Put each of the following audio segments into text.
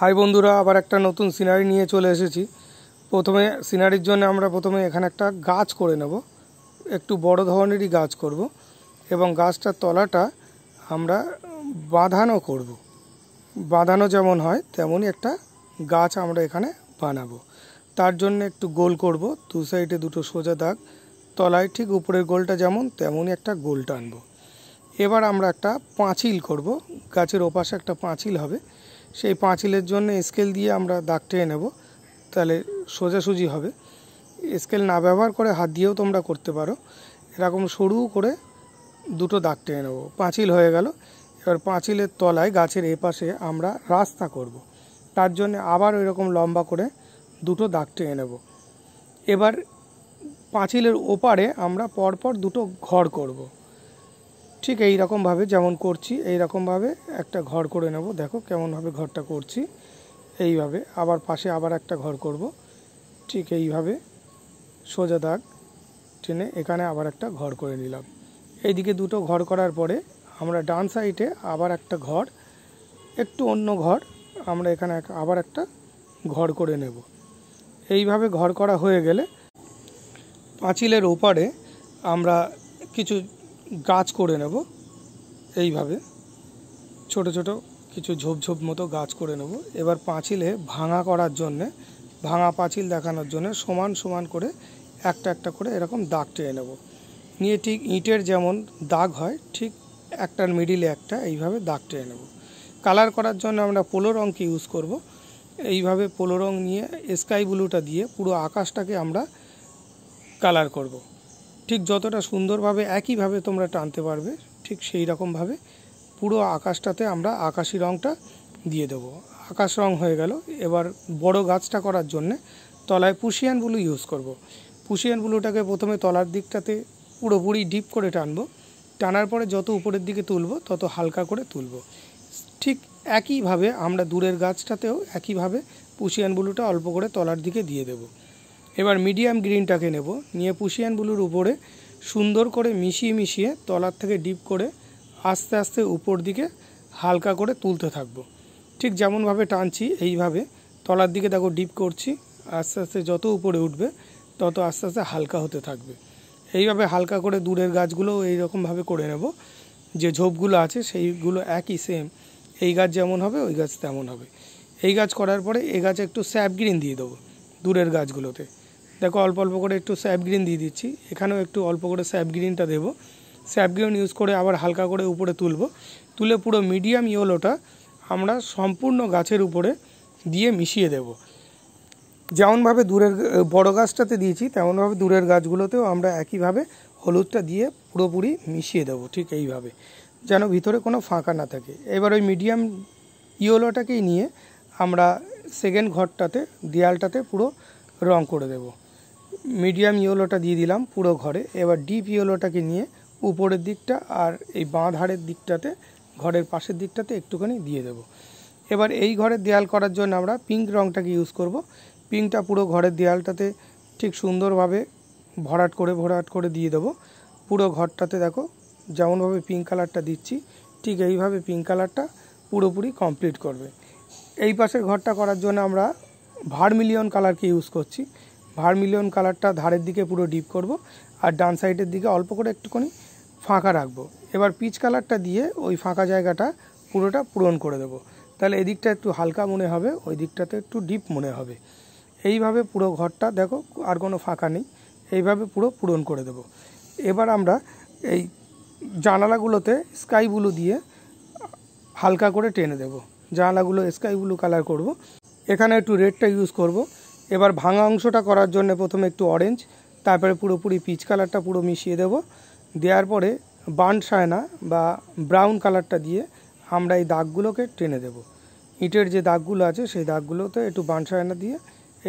High বন্ধুরা, আবার একটা নতুন সিনারি নিয়ে চলে এসেছি। প্রথমে সিনারির জন্য আমরা প্রথমে এখানে একটা গাছ করে নেব। একটু বড় ধরনেরই গাছ করব এবং গাছটার তলাটা আমরা বাঁধানো করব। বাঁধানো যেমন হয়, তেমনই একটা গাছ আমরা এখানে বানাবো। তার জন্য একটু গোল করব, দু সাইডে দুটো সোজা দাগ। তলায় ঠিক উপরের গোলটা যেমন, তেমনই একটা গোল টানবো। এবার আমরা একটা পাঁচিল করব। গাছের ওপাশে একটা পাঁচিল হবে। সেই পাঁচিলের জন্য স্কেল দিয়ে আমরা দাগ টেনে নেব। তাহলে সোজাসুজি হবে। স্কেল না ব্যবহার করে হাত দিয়েও তোমরা করতে পারো। এরকম সরু করে দুটো দাগ টেনে নেব। পাঁচিল হয়ে গেল। এবার পাঁচিলের তলায় গাছের এপাশে আমরা রাস্তা করব। তার জন্য আবার ওই রকম লম্বা করে দুটো দাগ টেনে নেব। এবার পাঁচিলের ওপারে আমরা পরপর দুটো ঘর করব। ঠিক এই রকমভাবে যেমন করছি এই রকমভাবে একটা ঘর করে নেব। দেখো কেমনভাবে ঘরটা করছি। এইভাবে আবার পাশে আবার একটা ঘর করব। ঠিক এইভাবে সোজা দাগ টেনে এখানে আবার একটা ঘর করে নিলাম। এইদিকে দুটো ঘর করার পরে আমরা ডান সাইডে আবার একটা ঘর, একটু অন্য ঘর আমরা এখানে আবার একটা ঘর করে নেব। এইভাবে ঘর করা হয়ে গেলে পাঁচিলের ওপারে আমরা কিছু গাছ করে নেব, এইভাবে। ছোট ছোট কিছু ঝোপঝোপ মতো গাছ করে নেব। এবার পাঁচিলে ভাঙা করার জন্যে, ভাঙা পাঁচিল দেখানোর জন্য সমান সমান করে একটা একটা করে এরকম দাগ টেনে নেব। নিয়ে ঠিক ইঁটের যেমন দাগ হয়, ঠিক একটার মিডিলে একটা এইভাবে দাগ টেনে নেব। কালার করার জন্য আমরা পোলো রঙকে ইউজ করব? এইভাবে পোলো রঙ নিয়ে স্কাই ব্লুটা দিয়ে পুরো আকাশটাকে আমরা কালার করব। ঠিক যতটা সুন্দরভাবে, একইভাবে তোমরা টানতে পারবে, ঠিক সেই রকমভাবে পুরো আকাশটাতে আমরা আকাশি রঙটা দিয়ে দেব। আকাশ রং হয়ে গেল। এবার বড় গাছটা করার জন্যে তলায় পুশিয়ান ব্লু ইউজ করব। পুশিয়ান ব্লুটাকে প্রথমে তলার দিকটাতে পুরোপুরি ডিপ করে টানবো। টানার পরে যত উপরের দিকে তুলব, তত হালকা করে তুলব। ঠিক একইভাবে আমরা দূরের গাছটাতেও একইভাবে পুশিয়ান ব্লুটা অল্প করে তলার দিকে দিয়ে দেব। এবার মিডিয়াম গ্রিনটাকে নেব। নিয়ে পুশিয়ান ব্লুর উপরে সুন্দর করে মিশিয়ে মিশিয়ে তলার থেকে ডিপ করে আস্তে আস্তে উপর দিকে হালকা করে তুলতে থাকব। ঠিক যেমনভাবে টানছি, এইভাবে তলার দিকে দেখো ডিপ করছি, আস্তে আস্তে যত উপরে উঠবে তত আস্তে আস্তে হালকা হতে থাকবে। এইভাবে হালকা করে দূরের গাছগুলো এইরকমভাবে করে নেব। যে ঝোপগুলো আছে সেইগুলো একই সেম এই গাছ যেমন হবে ওই গাছ তেমন হবে। এই গাছ করার পরে এই গাছ একটু স্যাপ গ্রিন দিয়ে দেবো দূরের গাছগুলোতে। দেখো অল্প অল্প করে একটু স্যাপ গ্রিন দিয়ে দিচ্ছি। এখানেও একটু অল্প করে স্যাপ গ্রিনটা দেবো। স্যাপ গ্রিন ইউজ করে আবার হালকা করে উপরে তুলব। তুলে পুরো মিডিয়াম ইয়েলোটা আমরা সম্পূর্ণ গাছের উপরে দিয়ে মিশিয়ে দেব। যেমনভাবে দূরের বড় গাছটাতে দিয়েছি, তেমনভাবে দূরের গাছগুলোতেও আমরা একইভাবে হলুদটা দিয়ে পুরোপুরি মিশিয়ে দেবো ঠিক এইভাবে, যেন ভিতরে কোনো ফাঁকা না থাকে। এবার ওই মিডিয়াম ইয়েলোটাকেই নিয়ে আমরা সেকেন্ড ঘরটাতে, দেয়ালটাতে পুরো রং করে দেব। মিডিয়াম ইয়েলোটা দিয়ে দিলাম পুরো ঘরে। এবার ডিপ ইয়েলোটাকে নিয়ে উপরের দিকটা আর এই বাঁ ধারের দিকটাতে, ঘরের পাশের দিকটাতে একটুখানি দিয়ে দেব। এবার এই ঘরের দেয়াল করার জন্য আমরা পিঙ্ক রঙটাকে ইউজ করব। পিঙ্কটা পুরো ঘরের দেয়ালটাতে ঠিক সুন্দরভাবে ভরাট করে ভরাট করে দিয়ে দেবো। পুরো ঘরটাতে দেখো যেমনভাবে পিঙ্ক কালারটা দিচ্ছি, ঠিক এইভাবে পিঙ্ক কালারটা পুরোপুরি কমপ্লিট করবে। এই পাশের ঘরটা করার জন্য আমরা ভারমিলিয়ন কালারকে ইউজ করছি। ভারমিলিয়ন কালারটা ধারের দিকে পুরো ডিপ করব আর ডান সাইডের দিকে অল্প করে একটুখানি ফাঁকা রাখব। এবার পিচ কালারটা দিয়ে ওই ফাঁকা জায়গাটা পুরোটা পূরণ করে দেব। তাহলে এদিকটা একটু হালকা মনে হবে, ওই দিকটাতে একটু ডিপ মনে হবে। এইভাবে পুরো ঘরটা দেখো, আর কোনো ফাঁকা নেই। এইভাবে পুরো পূরণ করে দেব। এবার আমরা এই জানালাগুলোতে স্কাই ব্লু দিয়ে হালকা করে টেনে দেব। জানালাগুলো স্কাই ব্লু কালার করব। এখানে একটু রেডটা ইউজ করব। এবার ভাঙা অংশটা করার জন্য প্রথমে একটু অরেঞ্জ তারপরে পুরোপুরি পিচ কালারটা পুরো মিশিয়ে দেব। দেওয়ার পরে বান্ড সায়না বা ব্রাউন কালারটা দিয়ে আমরা এই দাগগুলোকে টেনে দেব। ইটের যে দাগগুলো আছে সেই দাগগুলোতে একটু বান্ড সায়না দিয়ে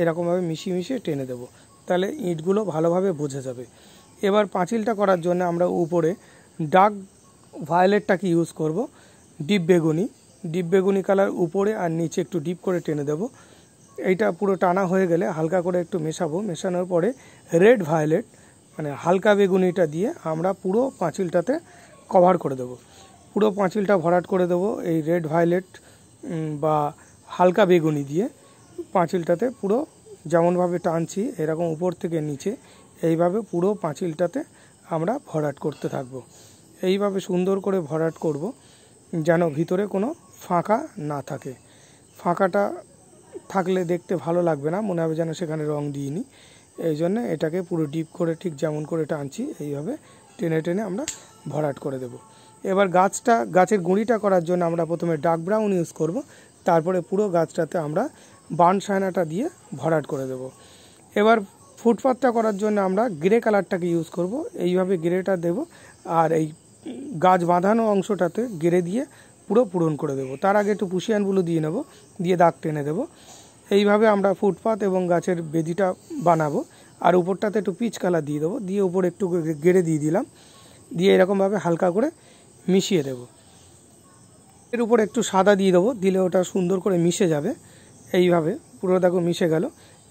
এরকমভাবে মিশিয়ে মিশিয়ে টেনে দেব। তাহলে ইটগুলো ভালোভাবে বোঝা যাবে। এবার পাঁচিলটা করার জন্য আমরা উপরে ডার্ক ভায়োলেটটাকে ইউজ করব ডিপ বেগুনি। ডিপ বেগুনি কালার উপরে আর নিচে একটু ডিপ করে টেনে দেব। এইটা পুরো টানা হয়ে গেলে হালকা করে একটু মেশাবো। মেশানোর পরে রেড ভায়োলেট মানে হালকা বেগুনিটা দিয়ে আমরা পুরো পাঁচিলটাতে কভার করে দেব। পুরো পাঁচিলটা ভরাট করে দেবো এই রেড ভায়োলেট বা হালকা বেগুনি দিয়ে। পাঁচিলটাতে পুরো যেমনভাবে টানছি, এরকম উপর থেকে নিচে এইভাবে পুরো পাঁচিলটাতে আমরা ভরাট করতে থাকব। এইভাবে সুন্দর করে ভরাট করব, যেন ভিতরে কোনো ফাঁকা না থাকে। ফাঁকাটা থাকলে দেখতে ভালো লাগবে না, মনে হবে যেন সেখানে রং দিইনি। এই জন্য এটাকে পুরো ডিপ করে, ঠিক যেমন করে টানছি এইভাবে টেনে টেনে আমরা ভরাট করে দেব। এবার গাছটা, গাছের গুঁড়িটা করার জন্য আমরা প্রথমে ডার্ক ব্রাউন ইউজ করব, তারপরে পুরো গাছটাতে আমরা বার্ন সায়নাটা দিয়ে ভরাট করে দেব। এবার ফুটপাথটা করার জন্য আমরা গ্রে কালারটাকে ইউজ করব, এইভাবে গ্রেটা দেব, আর এই গাছ বাঁধানো অংশটাতে গেড়ে দিয়ে পুরো পূরণ করে দেবো। তার আগে একটু পুষিয়ান বুলু দিয়ে নেব, দিয়ে দাগ টেনে দেবো। এইভাবে আমরা ফুটপাথ এবং গাছের বেদিটা বানাবো। আর উপরটাতে একটু পিচ কালার দিয়ে দেবো, দিয়ে উপরে একটু গেড়ে দিয়ে দিলাম। দিয়ে এরকমভাবে হালকা করে মিশিয়ে দেবো। এর উপর একটু সাদা দিয়ে দেবো, দিলে ওটা সুন্দর করে মিশে যাবে। এইভাবে, পুরো দেখো মিশে গেল।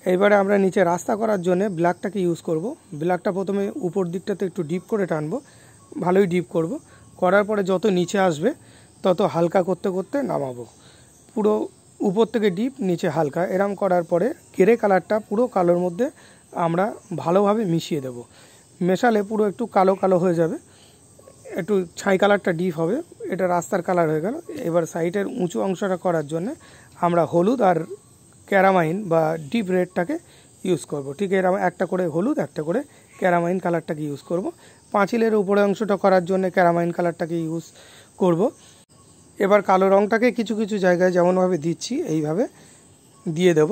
এইবারে আমরা নিচে রাস্তা করার জন্য ব্ল্যাকটাকে ইউজ করব। ব্ল্যাকটা প্রথমে উপর দিকটাতে একটু ডিপ করে টানবো, ভালোই ডিপ করব। করার পরে যত নিচে আসবে তত হালকা করতে করতে নামাবো। পুরো উপর থেকে ডিপ নিচে হালকা। এরম করার পরে কেরে কালারটা পুরো কালোর মধ্যে আমরা ভালোভাবে মিশিয়ে দেব। মেশালে পুরো একটু কালো কালো হয়ে যাবে। একটু ছাই কালারটা ডিপ হবে। এটা রাস্তার কালার হয়ে গেল। এবার সাইডের উঁচু অংশটা করার জন্য আমরা হলুদ আর ক্যারামাইন বা ডিপ রেডটাকে ইউজ করব। ঠিক এরকম একটা করে হলুদ, একটা করে ক্যারামাইন কালারটাকে ইউজ করব। পাঁচিলের উপরে অংশটা করার জন্য ক্যারামাইন কালারটাকে ইউজ করব। এবার কালো রঙটাকে কিছু কিছু জায়গায় যেমনভাবে দিচ্ছি এইভাবে দিয়ে দেব।